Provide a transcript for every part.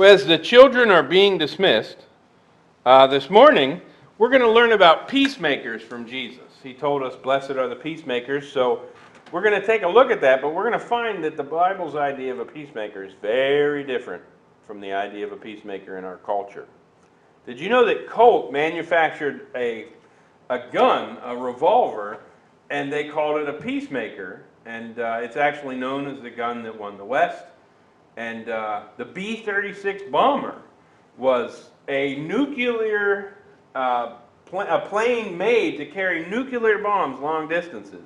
Well, as the children are being dismissed, uh, this morning we're going to learn about peacemakers from Jesus. He told us, Blessed are the peacemakers. So we're going to take a look at that, but we're going to find that the Bible's idea of a peacemaker is very different from the idea of a peacemaker in our culture. Did you know that Colt manufactured a, a gun, a revolver, and they called it a peacemaker? And uh, it's actually known as the gun that won the West. And uh, the B 36 bomber was a nuclear uh, pl- a plane made to carry nuclear bombs long distances.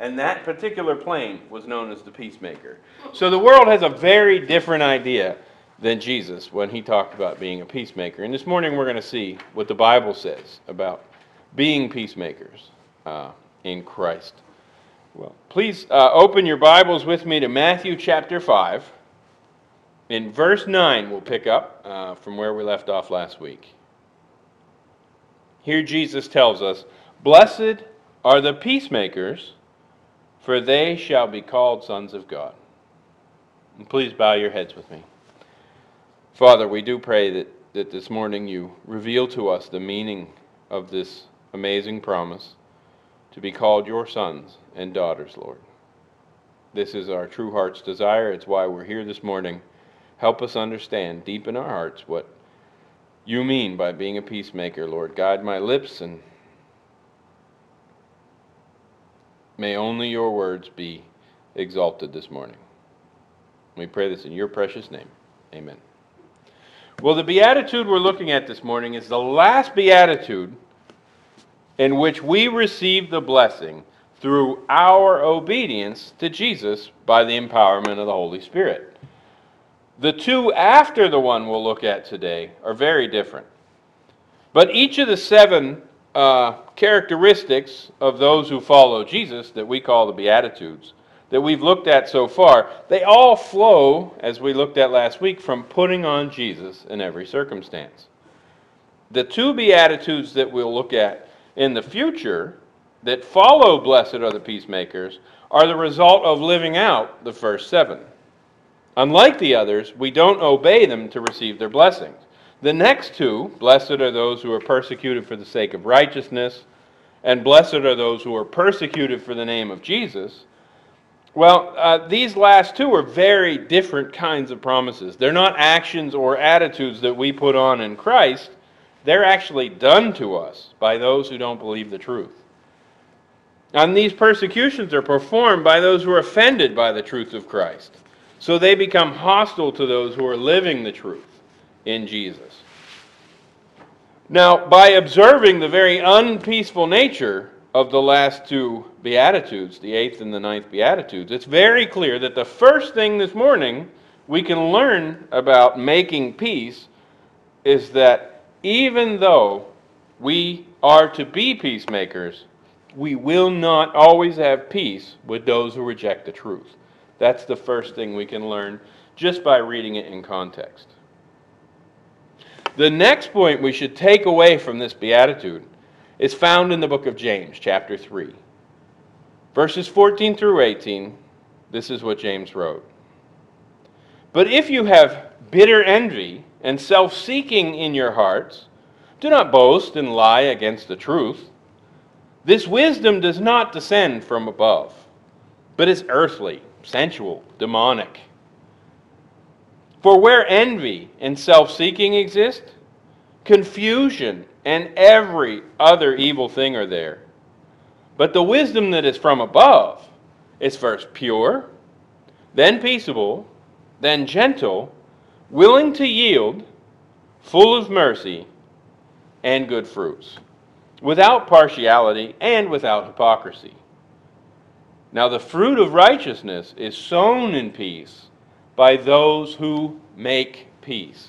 And that particular plane was known as the Peacemaker. So the world has a very different idea than Jesus when he talked about being a peacemaker. And this morning we're going to see what the Bible says about being peacemakers uh, in Christ. Well, please uh, open your Bibles with me to Matthew chapter 5. In verse 9, we'll pick up uh, from where we left off last week. Here Jesus tells us, Blessed are the peacemakers, for they shall be called sons of God. And please bow your heads with me. Father, we do pray that, that this morning you reveal to us the meaning of this amazing promise to be called your sons and daughters, Lord. This is our true heart's desire. It's why we're here this morning. Help us understand deep in our hearts what you mean by being a peacemaker, Lord. Guide my lips and may only your words be exalted this morning. We pray this in your precious name. Amen. Well, the beatitude we're looking at this morning is the last beatitude in which we receive the blessing through our obedience to Jesus by the empowerment of the Holy Spirit. The two after the one we'll look at today are very different. But each of the seven uh, characteristics of those who follow Jesus that we call the Beatitudes that we've looked at so far, they all flow, as we looked at last week, from putting on Jesus in every circumstance. The two Beatitudes that we'll look at in the future that follow blessed are the peacemakers are the result of living out the first seven. Unlike the others, we don't obey them to receive their blessings. The next two, blessed are those who are persecuted for the sake of righteousness, and blessed are those who are persecuted for the name of Jesus. Well, uh, these last two are very different kinds of promises. They're not actions or attitudes that we put on in Christ, they're actually done to us by those who don't believe the truth. And these persecutions are performed by those who are offended by the truth of Christ. So they become hostile to those who are living the truth in Jesus. Now, by observing the very unpeaceful nature of the last two Beatitudes, the eighth and the ninth Beatitudes, it's very clear that the first thing this morning we can learn about making peace is that even though we are to be peacemakers, we will not always have peace with those who reject the truth. That's the first thing we can learn just by reading it in context. The next point we should take away from this beatitude is found in the book of James, chapter 3. Verses 14 through 18, this is what James wrote. But if you have bitter envy and self seeking in your hearts, do not boast and lie against the truth. This wisdom does not descend from above, but is earthly sensual, demonic. For where envy and self seeking exist, confusion and every other evil thing are there. But the wisdom that is from above is first pure, then peaceable, then gentle, willing to yield, full of mercy and good fruits, without partiality and without hypocrisy. Now, the fruit of righteousness is sown in peace by those who make peace.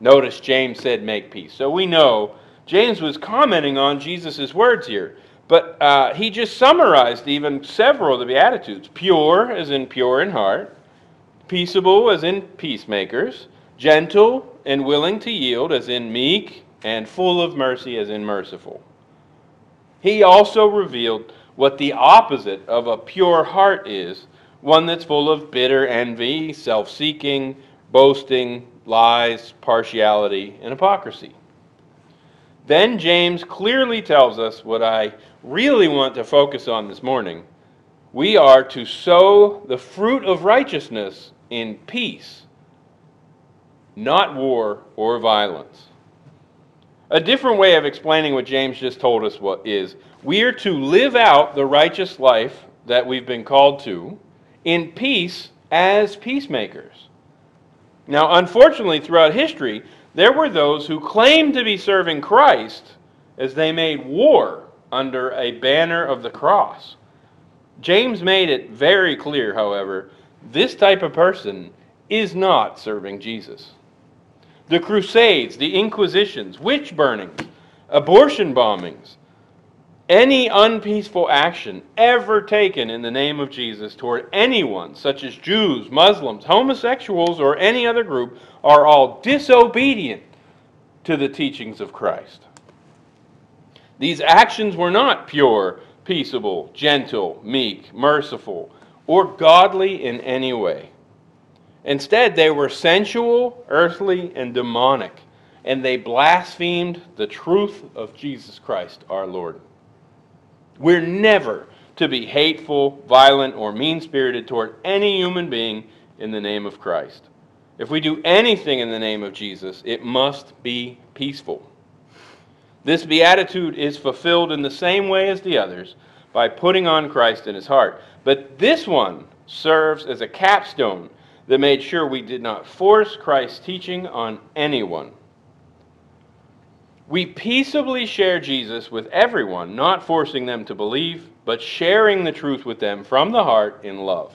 Notice James said, make peace. So we know James was commenting on Jesus' words here. But uh, he just summarized even several of the Beatitudes pure, as in pure in heart, peaceable, as in peacemakers, gentle and willing to yield, as in meek, and full of mercy, as in merciful. He also revealed what the opposite of a pure heart is one that's full of bitter envy, self seeking, boasting, lies, partiality, and hypocrisy. Then James clearly tells us what I really want to focus on this morning. We are to sow the fruit of righteousness in peace, not war or violence. A different way of explaining what James just told us what is we are to live out the righteous life that we've been called to in peace as peacemakers. Now, unfortunately, throughout history, there were those who claimed to be serving Christ as they made war under a banner of the cross. James made it very clear, however, this type of person is not serving Jesus. The Crusades, the Inquisitions, witch burnings, abortion bombings, any unpeaceful action ever taken in the name of Jesus toward anyone, such as Jews, Muslims, homosexuals, or any other group, are all disobedient to the teachings of Christ. These actions were not pure, peaceable, gentle, meek, merciful, or godly in any way. Instead, they were sensual, earthly, and demonic, and they blasphemed the truth of Jesus Christ our Lord. We're never to be hateful, violent, or mean spirited toward any human being in the name of Christ. If we do anything in the name of Jesus, it must be peaceful. This beatitude is fulfilled in the same way as the others by putting on Christ in his heart. But this one serves as a capstone that made sure we did not force Christ's teaching on anyone. We peaceably share Jesus with everyone, not forcing them to believe, but sharing the truth with them from the heart in love.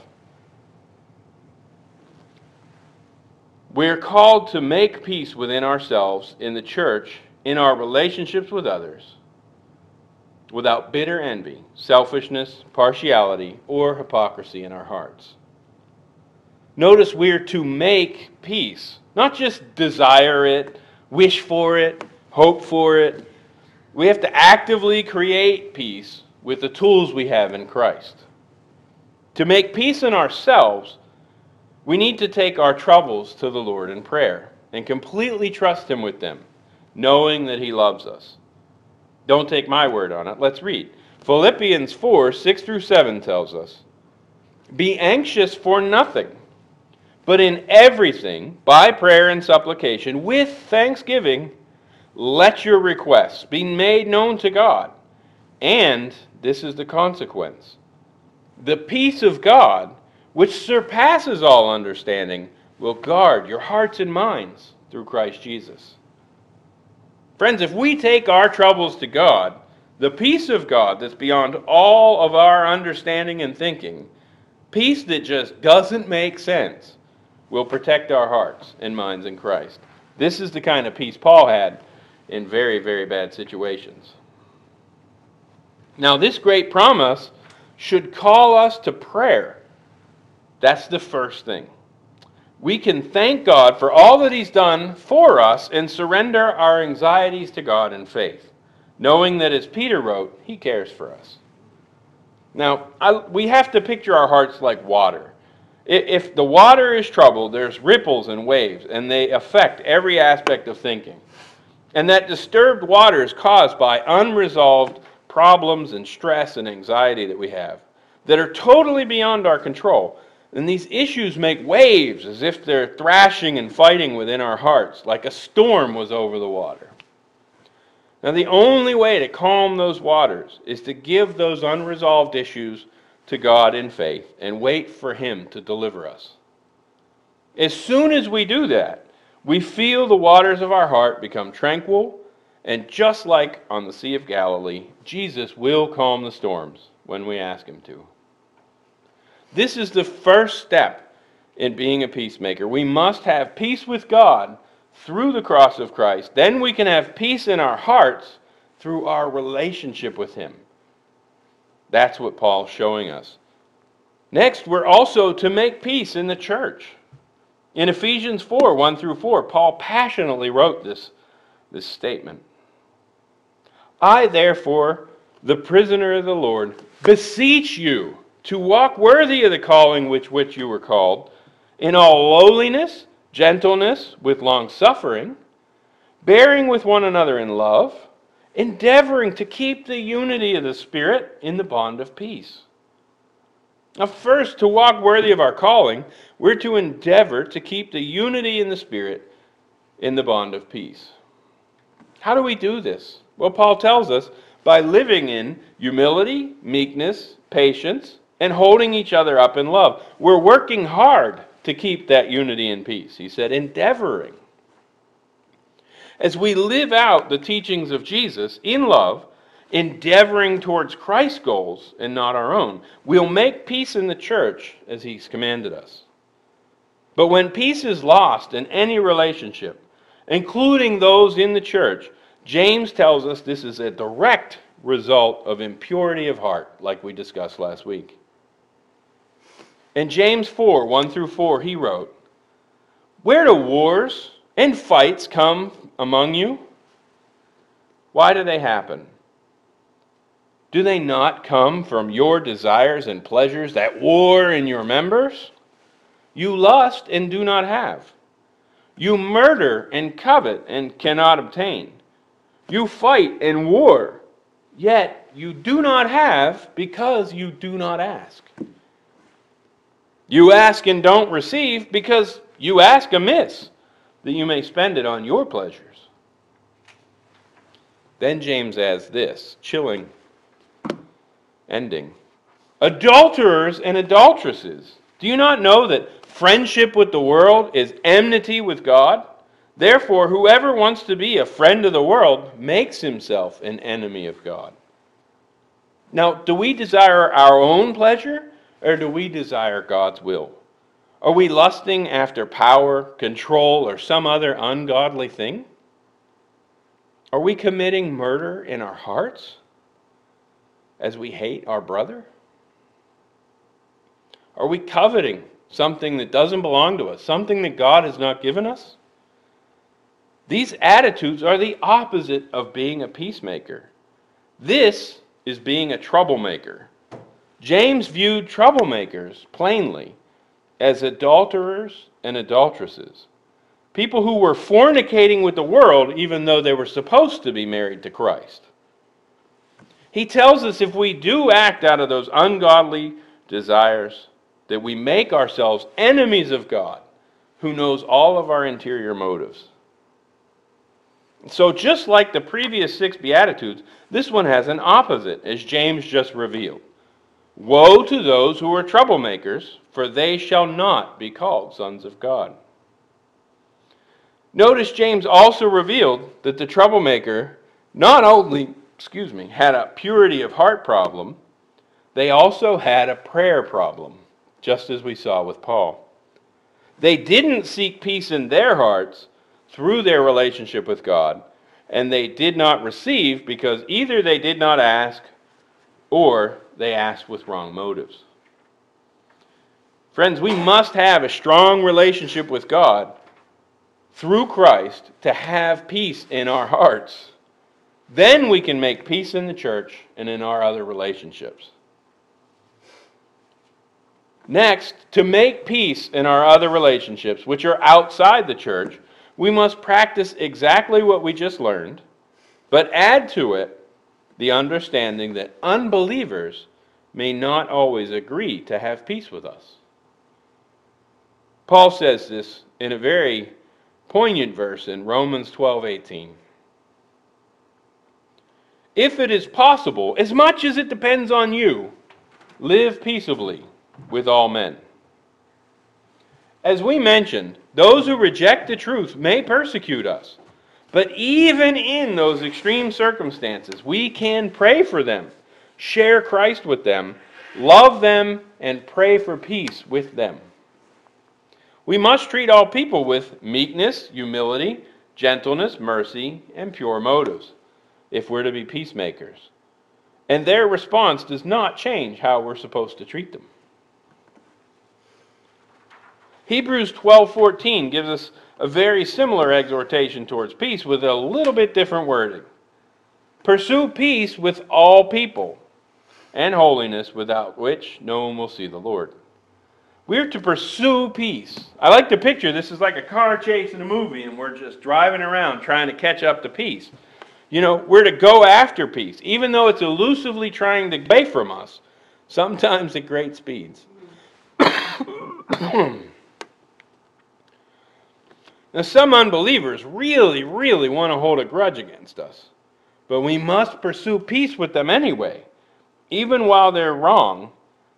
We're called to make peace within ourselves, in the church, in our relationships with others, without bitter envy, selfishness, partiality, or hypocrisy in our hearts. Notice we're to make peace, not just desire it, wish for it, hope for it. We have to actively create peace with the tools we have in Christ. To make peace in ourselves, we need to take our troubles to the Lord in prayer and completely trust Him with them, knowing that He loves us. Don't take my word on it. Let's read. Philippians 4 6 through 7 tells us Be anxious for nothing, but in everything, by prayer and supplication, with thanksgiving, let your requests be made known to God. And this is the consequence the peace of God, which surpasses all understanding, will guard your hearts and minds through Christ Jesus. Friends, if we take our troubles to God, the peace of God that's beyond all of our understanding and thinking, peace that just doesn't make sense, will protect our hearts and minds in Christ. This is the kind of peace Paul had in very, very bad situations. Now, this great promise should call us to prayer. That's the first thing. We can thank God for all that He's done for us and surrender our anxieties to God in faith, knowing that, as Peter wrote, He cares for us. Now, I, we have to picture our hearts like water. If the water is troubled, there's ripples and waves, and they affect every aspect of thinking. And that disturbed water is caused by unresolved problems and stress and anxiety that we have that are totally beyond our control. And these issues make waves as if they're thrashing and fighting within our hearts, like a storm was over the water. Now, the only way to calm those waters is to give those unresolved issues to God in faith and wait for Him to deliver us. As soon as we do that, we feel the waters of our heart become tranquil, and just like on the Sea of Galilee, Jesus will calm the storms when we ask Him to. This is the first step in being a peacemaker. We must have peace with God through the cross of Christ. Then we can have peace in our hearts through our relationship with Him. That's what Paul's showing us. Next, we're also to make peace in the church. In Ephesians 4 1 through 4, Paul passionately wrote this, this statement. I, therefore, the prisoner of the Lord, beseech you to walk worthy of the calling which which you were called, in all lowliness gentleness with long suffering, bearing with one another in love, endeavoring to keep the unity of the Spirit in the bond of peace. Now, first, to walk worthy of our calling, we're to endeavor to keep the unity in the Spirit in the bond of peace. How do we do this? Well, Paul tells us by living in humility, meekness, patience, and holding each other up in love. We're working hard to keep that unity and peace. He said, endeavoring. As we live out the teachings of Jesus in love, endeavoring towards Christ's goals and not our own, we'll make peace in the church as He's commanded us. But when peace is lost in any relationship, including those in the church, James tells us this is a direct result of impurity of heart, like we discussed last week. In James 4 1 through 4, he wrote, Where do wars and fights come among you? Why do they happen? Do they not come from your desires and pleasures that war in your members? You lust and do not have. You murder and covet and cannot obtain. You fight and war, yet you do not have because you do not ask. You ask and don't receive because you ask amiss, that you may spend it on your pleasures. Then James adds this chilling ending Adulterers and adulteresses, do you not know that friendship with the world is enmity with God? Therefore, whoever wants to be a friend of the world makes himself an enemy of God. Now, do we desire our own pleasure? or do we desire God's will? Are we lusting after power, control, or some other ungodly thing? Are we committing murder in our hearts as we hate our brother? Are we coveting something that doesn't belong to us, something that God has not given us? These attitudes are the opposite of being a peacemaker. This is being a troublemaker. James viewed troublemakers plainly as adulterers and adulteresses, people who were fornicating with the world even though they were supposed to be married to Christ. He tells us if we do act out of those ungodly desires, that we make ourselves enemies of God, who knows all of our interior motives. So, just like the previous six Beatitudes, this one has an opposite, as James just revealed. Woe to those who are troublemakers, for they shall not be called sons of God. Notice James also revealed that the troublemaker not only, excuse me, had a purity of heart problem, they also had a prayer problem, just as we saw with Paul. They didn't seek peace in their hearts through their relationship with God, and they did not receive because either they did not ask or they asked with wrong motives. Friends, we must have a strong relationship with God through Christ to have peace in our hearts. Then we can make peace in the church and in our other relationships. Next, to make peace in our other relationships, which are outside the church, we must practice exactly what we just learned, but add to it the understanding that unbelievers may not always agree to have peace with us. Paul says this in a very poignant verse in Romans 12:18. If it is possible, as much as it depends on you, live peaceably with all men. As we mentioned, those who reject the truth may persecute us. But even in those extreme circumstances, we can pray for them share Christ with them, love them, and pray for peace with them. We must treat all people with meekness, humility, gentleness, mercy, and pure motives if we're to be peacemakers. And their response does not change how we're supposed to treat them. Hebrews 12:14 gives us a very similar exhortation towards peace with a little bit different wording. Pursue peace with all people and holiness without which no one will see the Lord. We're to pursue peace. I like to picture this is like a car chase in a movie, and we're just driving around trying to catch up to peace. You know, we're to go after peace, even though it's elusively trying to get from us, sometimes at great speeds. now, some unbelievers really, really want to hold a grudge against us, but we must pursue peace with them anyway, even while they're wrong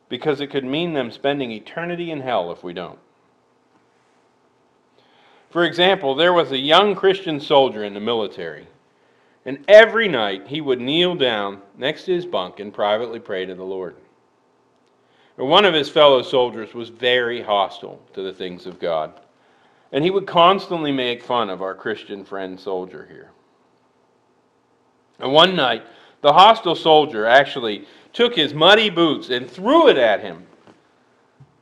because it could mean them spending eternity in hell if we don't. For example, there was a young Christian soldier in the military, and every night he would kneel down next to his bunk and privately pray to the Lord. One of his fellow soldiers was very hostile to the things of God, and he would constantly make fun of our Christian friend soldier here. And one night, the hostile soldier actually took his muddy boots and threw it at him.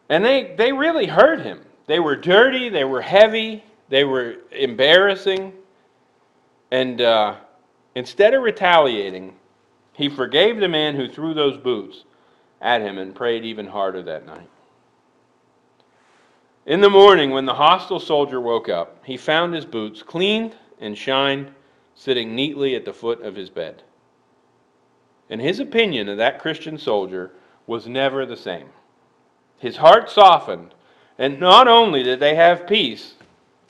And they, they really hurt him. They were dirty, they were heavy, they were embarrassing. And uh, instead of retaliating, he forgave the man who threw those boots at him and prayed even harder that night. In the morning, when the hostile soldier woke up, he found his boots cleaned and shined, sitting neatly at the foot of his bed and his opinion of that Christian soldier was never the same. His heart softened, and not only did they have peace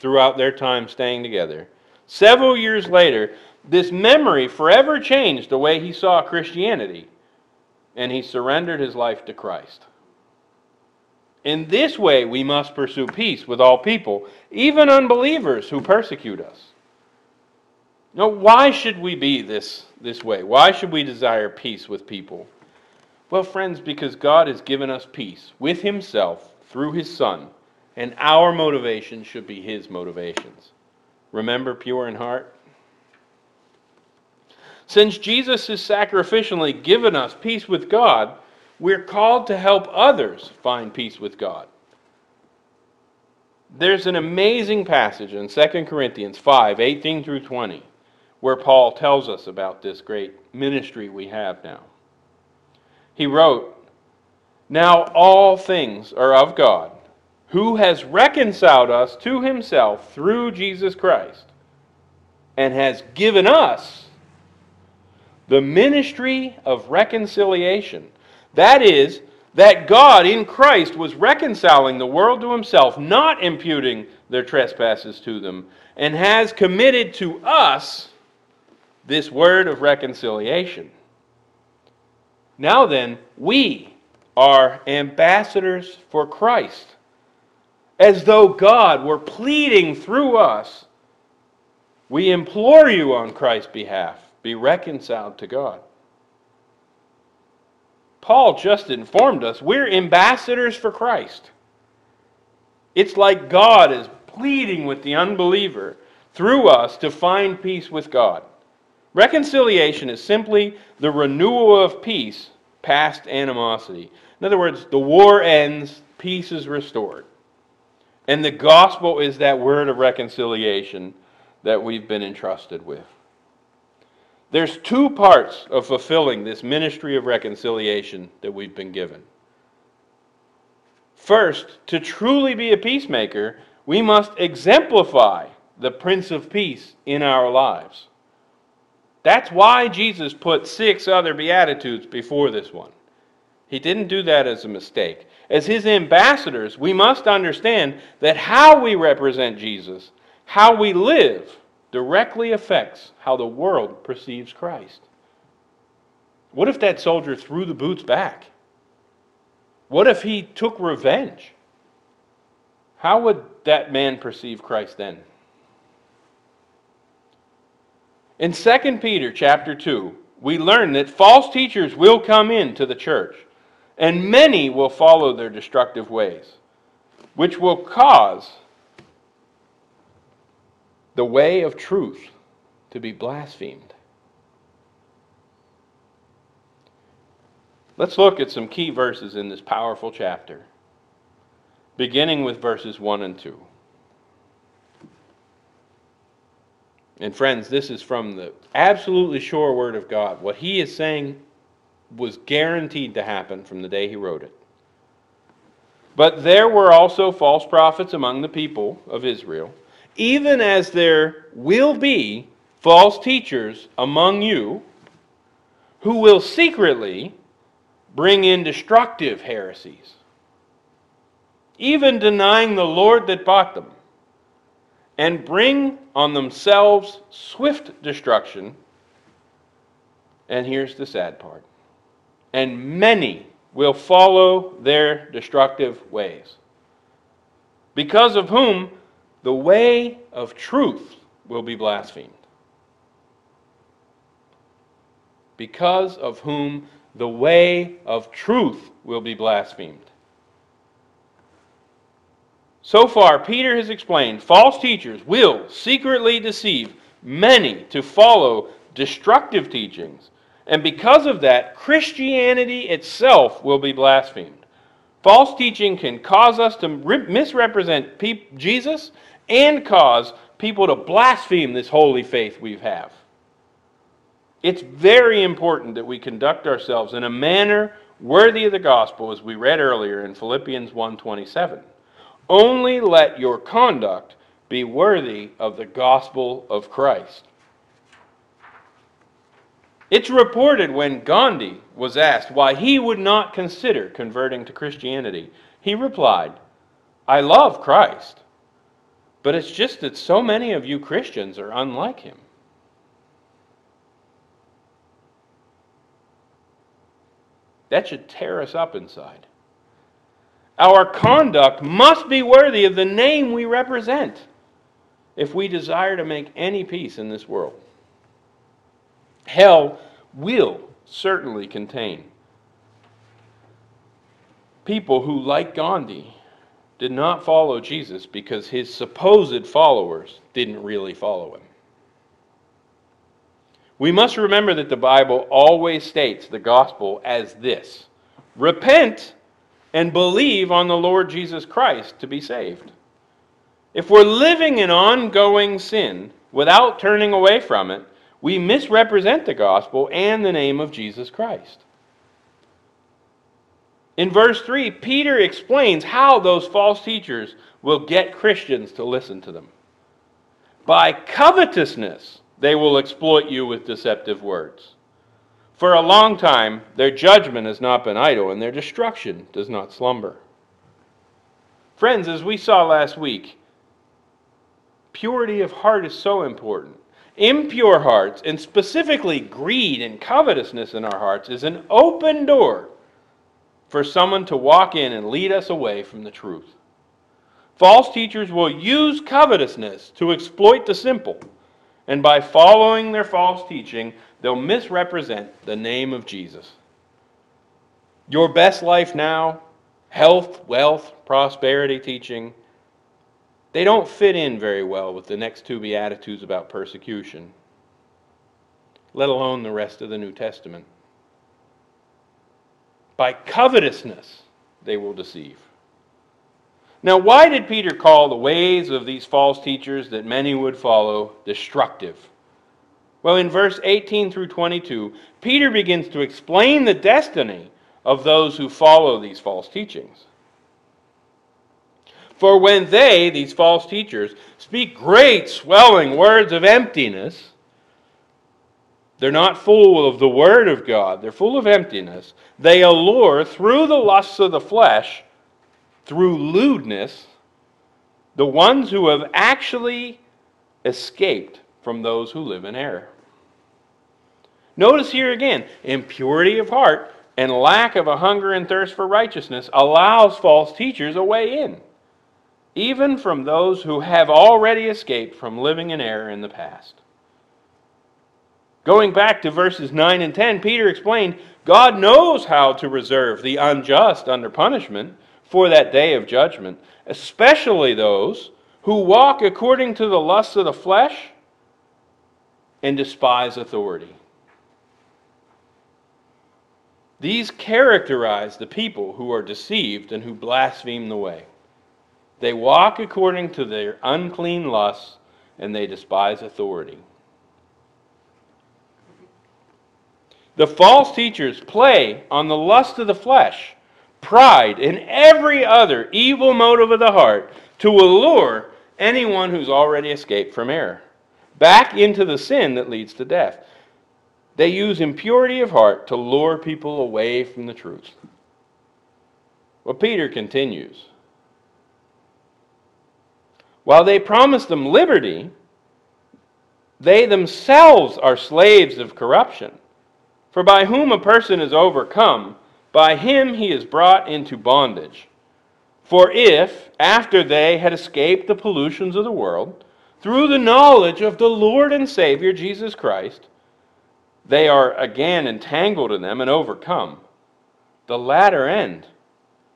throughout their time staying together, several years later, this memory forever changed the way he saw Christianity, and he surrendered his life to Christ. In this way, we must pursue peace with all people, even unbelievers who persecute us. Now, why should we be this, this way? Why should we desire peace with people? Well, friends, because God has given us peace with Himself through His Son, and our motivation should be His motivations. Remember, pure in heart? Since Jesus has sacrificially given us peace with God, we're called to help others find peace with God. There's an amazing passage in 2 Corinthians 5 18 through 20 where Paul tells us about this great ministry we have now. He wrote, Now all things are of God, who has reconciled us to himself through Jesus Christ, and has given us the ministry of reconciliation. That is, that God in Christ was reconciling the world to himself, not imputing their trespasses to them, and has committed to us this word of reconciliation. Now then, we are ambassadors for Christ, as though God were pleading through us. We implore you on Christ's behalf, be reconciled to God. Paul just informed us we're ambassadors for Christ. It's like God is pleading with the unbeliever through us to find peace with God. Reconciliation is simply the renewal of peace past animosity. In other words, the war ends, peace is restored. And the gospel is that word of reconciliation that we've been entrusted with. There's two parts of fulfilling this ministry of reconciliation that we've been given. First, to truly be a peacemaker, we must exemplify the Prince of Peace in our lives. That's why Jesus put six other Beatitudes before this one. He didn't do that as a mistake. As his ambassadors, we must understand that how we represent Jesus, how we live, directly affects how the world perceives Christ. What if that soldier threw the boots back? What if he took revenge? How would that man perceive Christ then? In 2 Peter chapter 2, we learn that false teachers will come into the church, and many will follow their destructive ways, which will cause the way of truth to be blasphemed. Let's look at some key verses in this powerful chapter, beginning with verses 1 and 2. And friends, this is from the absolutely sure word of God. What he is saying was guaranteed to happen from the day he wrote it. But there were also false prophets among the people of Israel, even as there will be false teachers among you who will secretly bring in destructive heresies, even denying the Lord that bought them, and bring on themselves swift destruction. And here's the sad part. And many will follow their destructive ways, because of whom the way of truth will be blasphemed. Because of whom the way of truth will be blasphemed. So far, Peter has explained false teachers will secretly deceive many to follow destructive teachings and because of that, Christianity itself will be blasphemed. False teaching can cause us to misrepresent Jesus and cause people to blaspheme this holy faith we have. It's very important that we conduct ourselves in a manner worthy of the gospel as we read earlier in Philippians 1:27. Only let your conduct be worthy of the gospel of Christ. It's reported when Gandhi was asked why he would not consider converting to Christianity, he replied, I love Christ, but it's just that so many of you Christians are unlike him. That should tear us up inside. Our conduct must be worthy of the name we represent if we desire to make any peace in this world. Hell will certainly contain people who, like Gandhi, did not follow Jesus because his supposed followers didn't really follow him. We must remember that the Bible always states the gospel as this repent and believe on the Lord Jesus Christ to be saved. If we're living in ongoing sin without turning away from it, we misrepresent the gospel and the name of Jesus Christ. In verse 3, Peter explains how those false teachers will get Christians to listen to them. By covetousness, they will exploit you with deceptive words. For a long time, their judgment has not been idle, and their destruction does not slumber. Friends, as we saw last week, purity of heart is so important impure hearts, and specifically greed and covetousness in our hearts, is an open door for someone to walk in and lead us away from the truth. False teachers will use covetousness to exploit the simple, and by following their false teaching, they'll misrepresent the name of Jesus. Your best life now, health, wealth, prosperity teaching, they don't fit in very well with the next two Beatitudes about persecution, let alone the rest of the New Testament. By covetousness, they will deceive. Now, why did Peter call the ways of these false teachers that many would follow destructive? Well, in verse 18 through 22, Peter begins to explain the destiny of those who follow these false teachings. For when they, these false teachers, speak great swelling words of emptiness, they're not full of the Word of God, they're full of emptiness. They allure through the lusts of the flesh, through lewdness, the ones who have actually escaped from those who live in error. Notice here again impurity of heart and lack of a hunger and thirst for righteousness allows false teachers a way in even from those who have already escaped from living in error in the past. Going back to verses 9 and 10, Peter explained God knows how to reserve the unjust under punishment for that day of judgment, especially those who walk according to the lusts of the flesh and despise authority. These characterize the people who are deceived and who blaspheme the way. They walk according to their unclean lusts, and they despise authority. The false teachers play on the lust of the flesh, pride, and every other evil motive of the heart to allure anyone who's already escaped from error back into the sin that leads to death. They use impurity of heart to lure people away from the truth. Well, Peter continues. While they promise them liberty, they themselves are slaves of corruption. For by whom a person is overcome, by him he is brought into bondage. For if, after they had escaped the pollutions of the world, through the knowledge of the Lord and Savior Jesus Christ, they are again entangled in them and overcome, the latter end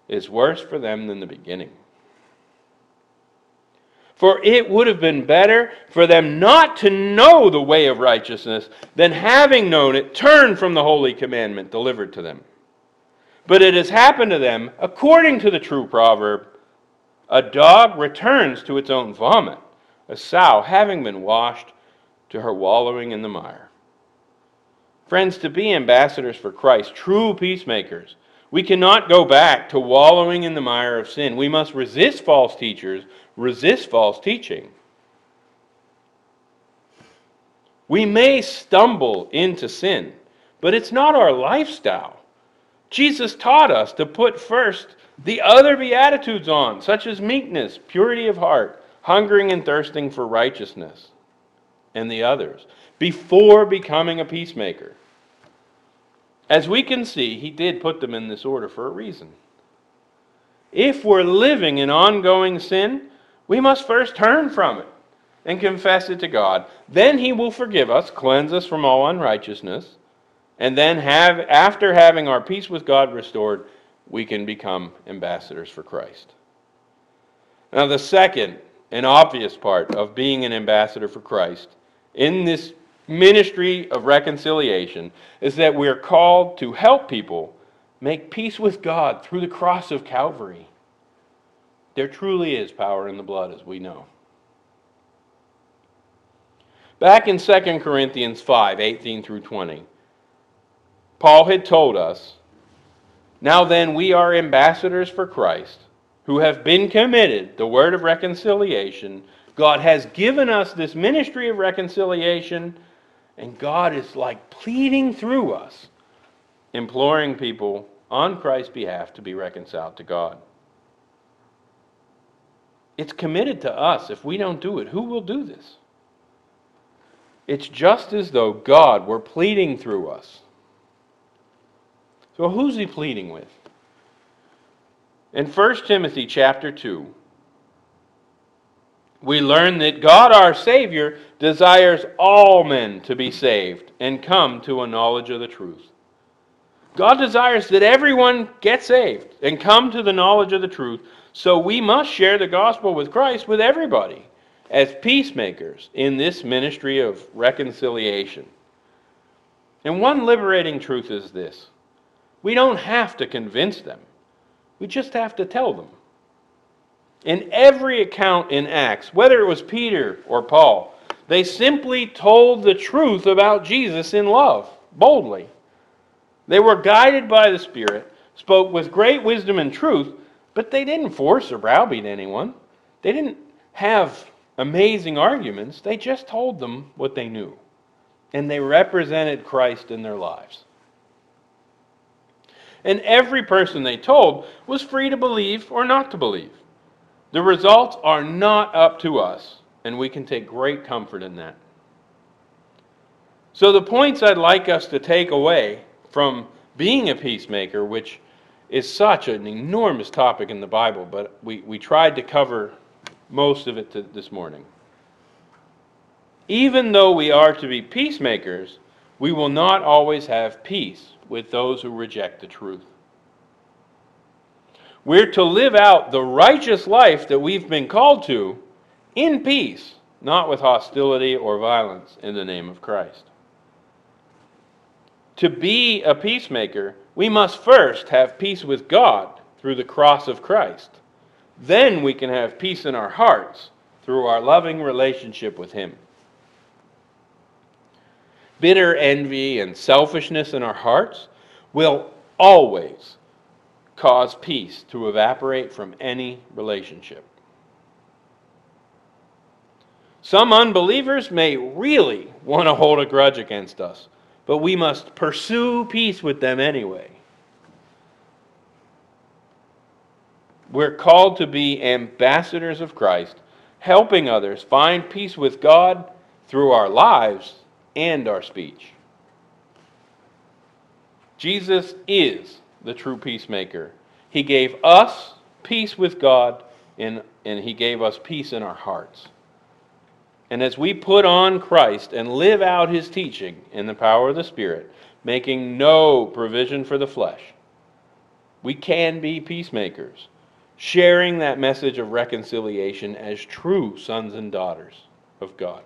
is worse for them than the beginning. For it would have been better for them not to know the way of righteousness than having known it, turn from the holy commandment delivered to them. But it has happened to them according to the true proverb a dog returns to its own vomit, a sow having been washed to her wallowing in the mire. Friends, to be ambassadors for Christ, true peacemakers, we cannot go back to wallowing in the mire of sin. We must resist false teachers, resist false teaching. We may stumble into sin, but it's not our lifestyle. Jesus taught us to put first the other Beatitudes on, such as meekness, purity of heart, hungering and thirsting for righteousness, and the others, before becoming a peacemaker. As we can see, he did put them in this order for a reason. If we're living in ongoing sin, we must first turn from it and confess it to God. Then he will forgive us, cleanse us from all unrighteousness, and then have after having our peace with God restored, we can become ambassadors for Christ. Now the second and obvious part of being an ambassador for Christ in this ministry of reconciliation is that we're called to help people make peace with God through the cross of Calvary. There truly is power in the blood, as we know. Back in 2 Corinthians 5 18 through 20, Paul had told us, Now then, we are ambassadors for Christ, who have been committed the word of reconciliation. God has given us this ministry of reconciliation and God is like pleading through us, imploring people on Christ's behalf to be reconciled to God. It's committed to us. If we don't do it, who will do this? It's just as though God were pleading through us. So who's he pleading with? In 1 Timothy chapter 2, we learn that God our Savior desires all men to be saved and come to a knowledge of the truth. God desires that everyone get saved and come to the knowledge of the truth, so we must share the gospel with Christ with everybody as peacemakers in this ministry of reconciliation. And one liberating truth is this we don't have to convince them, we just have to tell them. In every account in Acts, whether it was Peter or Paul, they simply told the truth about Jesus in love, boldly. They were guided by the Spirit, spoke with great wisdom and truth, but they didn't force or browbeat anyone. They didn't have amazing arguments. They just told them what they knew. And they represented Christ in their lives. And every person they told was free to believe or not to believe. The results are not up to us, and we can take great comfort in that. So, the points I'd like us to take away from being a peacemaker, which is such an enormous topic in the Bible, but we, we tried to cover most of it to, this morning. Even though we are to be peacemakers, we will not always have peace with those who reject the truth. We're to live out the righteous life that we've been called to in peace, not with hostility or violence, in the name of Christ. To be a peacemaker, we must first have peace with God through the cross of Christ. Then we can have peace in our hearts through our loving relationship with Him. Bitter envy and selfishness in our hearts will always cause peace to evaporate from any relationship. Some unbelievers may really want to hold a grudge against us, but we must pursue peace with them anyway. We're called to be ambassadors of Christ, helping others find peace with God through our lives and our speech. Jesus is the true peacemaker. He gave us peace with God, and, and He gave us peace in our hearts. And as we put on Christ and live out his teaching in the power of the Spirit, making no provision for the flesh, we can be peacemakers, sharing that message of reconciliation as true sons and daughters of God.